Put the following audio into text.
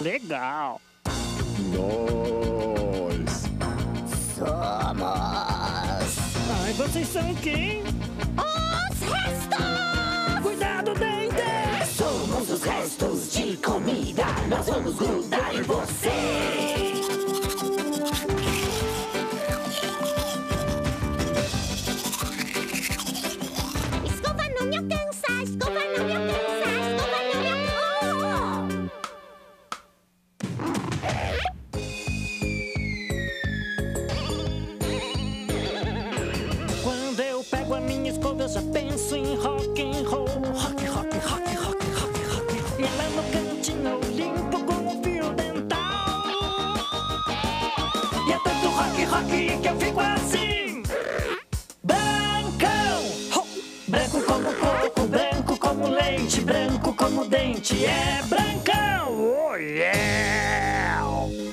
Legal. Nós somos. Ai, vocês são quem? Os restos! Cuidado, Dente! Somos os restos de comida. Nós vamos grudar em você. dente branco como dente é brancão.